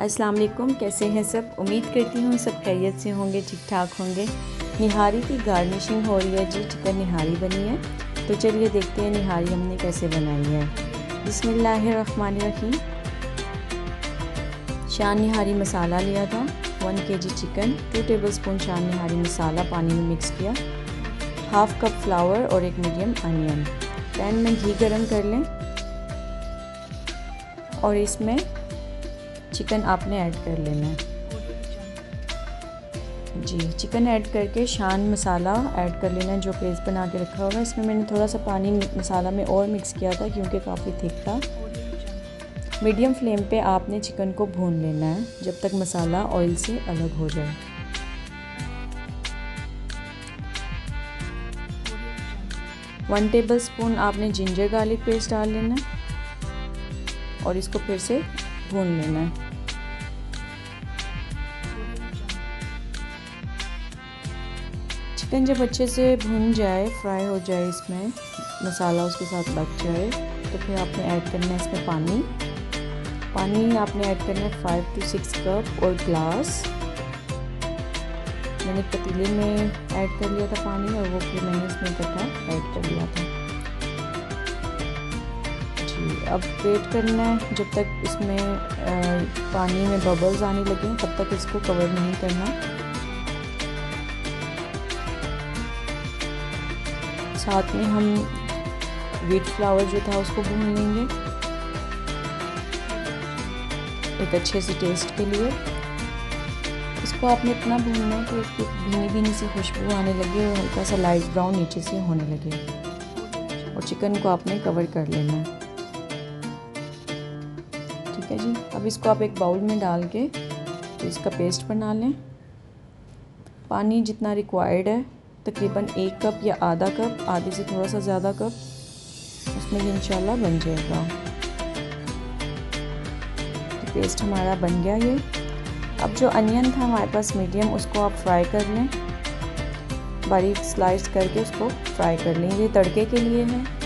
अस्सलाम वालेकुम, कैसे हैं सब? उम्मीद करती हूँ सब खैरियत से होंगे ठीक ठाक होंगे। निहारी की गार्निशिंग हो रही है जी चिकन निहारी बनी है। तो चलिए देखते हैं निहारी हमने कैसे बनाई है। बिसमीम शान निहारी मसाला लिया था, one K G chicken two tablespoon Shan nihari masala पानी में मिक्स किया। हाफ़ कप फ्लावर और एक मीडियम अनियन पैन में घी गरम कर लें। और इसमें चिकन आपने ऐड कर लेना है। जी, चिकन ऐड करके शान मसाला ऐड कर लेना है जो पेस्ट बना के रखा होगा इसमें मैंने थोड़ा सा पानी मसाला में और मिक्स किया था क्योंकि काफ़ी थिक था। मीडियम फ्लेम पे आपने चिकन को भून लेना है जब तक मसाला ऑयल से अलग हो जाए। वन टेबल स्पून आपने जिंजर गार्लिक पेस्ट डाल लेना है और इसको फिर से भून लेना है चिकन जब अच्छे से भुन जाए फ्राई हो जाए इसमें, मसाला उसके साथ लग जाए तो फिर आपने ऐड करना है इसमें पानी। पानी आपने ऐड करना है फाइव टू सिक्स कप और ग्लास मैंने पतीले में ऐड कर लिया था पानी और वो फिर मैंने इसमें इकट्ठा ऐड कर लिया था। अब वेट करना है, जब तक इसमें पानी में बबल्स आने लगे तब तक इसको कवर नहीं करना। साथ में हम व्हीट फ्लावर जो था उसको भून लेंगे। एक अच्छे से टेस्ट के लिए। इसको आपने इतना भूनना है कि इसकी भीनी भीनी सी खुशबू आने लगे और हल्का सा लाइट ब्राउन नीचे से होने लगे। और चिकन को आपने कवर कर लेना है। ठीक है जी। अब इसको आप एक बाउल में डाल के तो इसका पेस्ट बना लें। पानी जितना रिक्वायर्ड है, तकरीबन एक कप या आधा कप, आधे से थोड़ा सा ज़्यादा कप, उसमें ये इंशाल्लाह बन जाएगा। तो पेस्ट हमारा बन गया ये। अब जो अनियन था हमारे पास मीडियम उसको आप फ्राई कर लें। बारीक स्लाइस करके उसको फ्राई कर लें। ये तड़के के लिए है।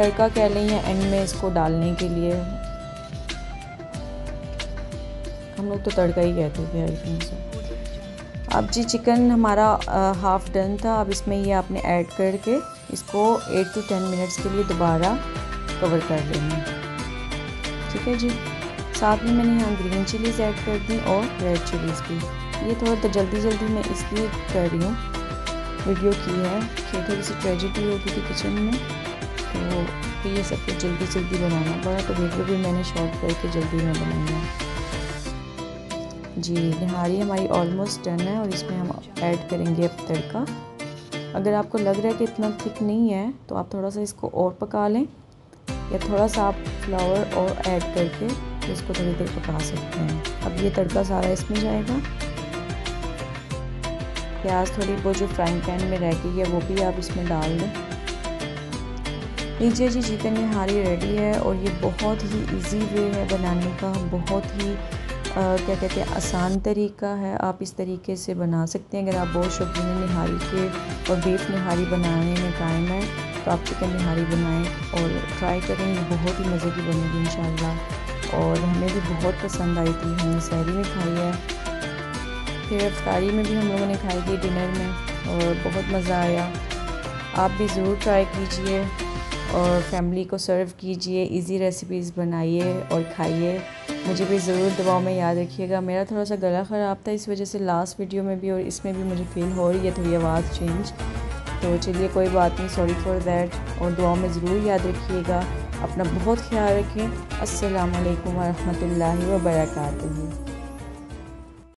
तड़का कह लें या एंड में इसको डालने के लिए। हम लोग तो तड़का ही कहते थे आई अब जी चिकन हमारा हाफ़ डन था। अब इसमें ये आपने ऐड करके इसको एट टू टेन मिनट्स के लिए दोबारा कवर कर लेना ठीक है जी? साथ में मैंने यहाँ ग्रीन चिलीज़ ऐड कर दी और रेड चिलीज़ भी। ये थोड़ा तो जल्दी जल्दी मैं इसलिए कर रही हूँ। वीडियो की है कि थोड़ी सी ट्रेजिडी हो गई थी किचन में। तो ये सब कुछ जल्दी जल्दी बनाना। पड़ा तो वीडियो भी मैंने शॉर्ट करके जल्दी में बनाई है जी, निहारी हमारी ऑलमोस्ट डन है और इसमें हम ऐड करेंगे अब तड़का। अगर आपको लग रहा है कि इतना थिक नहीं है तो आप थोड़ा सा इसको और पका लें या थोड़ा सा आप फ्लावर और ऐड करके तो इसको थोड़ी देर पका सकते हैं। अब ये तड़का सारा इसमें जाएगा। प्याज थोड़ी वो जो फ्राइंग पैन में रह गई है, वो भी आप इसमें डाल दें लीजिए जी चिकन निहारी रेडी है और ये बहुत ही इजी वे है बनाने का बहुत ही आ, क्या कहते हैं आसान तरीका है। आप इस तरीके से बना सकते हैं। अगर आप बहुत शौकीन निहारी के और बीफ निहारी बनाने में कायम है तो आप चिकन निहारी बनाएँ और ट्राई करें। ये बहुत ही मज़े की बनेगी इन और हमें भी बहुत पसंद आई थी। हमने सहरी में खाई है। फिर अफ्तारी में भी हम लोगों ने खाई थी डिनर में और बहुत मज़ा आया। आप भी ज़रूर ट्राई कीजिए। और फैमिली को सर्व कीजिए इजी रेसिपीज़ बनाइए और खाइए। मुझे भी ज़रूर दबाव में याद रखिएगा। मेरा थोड़ा सा गला ख़राब था इस वजह से लास्ट वीडियो में भी और इसमें भी मुझे फील हो रही है थोड़ी आवाज़ चेंज तो चलिए, कोई बात नहीं सॉरी फॉर दैट और दुआ में ज़रूर याद रखिएगा। अपना बहुत ख्याल रखें। अस्सलाम वालेकुम वरहमतुल्लाहि व बरकातहू